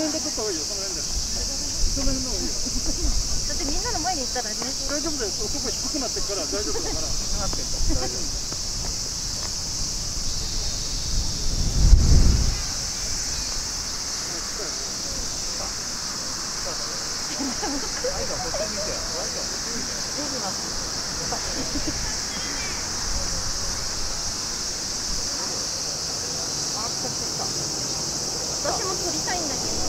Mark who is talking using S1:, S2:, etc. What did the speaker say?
S1: 辺で撮った方がいいよ、その辺で。その辺の方がいいよ。だってみんなの前に行ったらね。大丈夫だよ、そこ低くなってから大丈夫だから。っ
S2: て大丈夫。私も撮りたいんだけど。